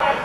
Thank